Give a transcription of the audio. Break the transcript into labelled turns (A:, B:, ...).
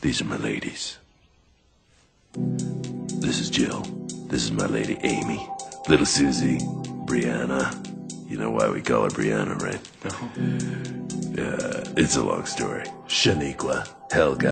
A: These are my ladies. This is Jill. This is my lady Amy. Little Susie. Brianna. You know why we call her Brianna, right? No. Uh, it's a long story. Shaniqua. Helga.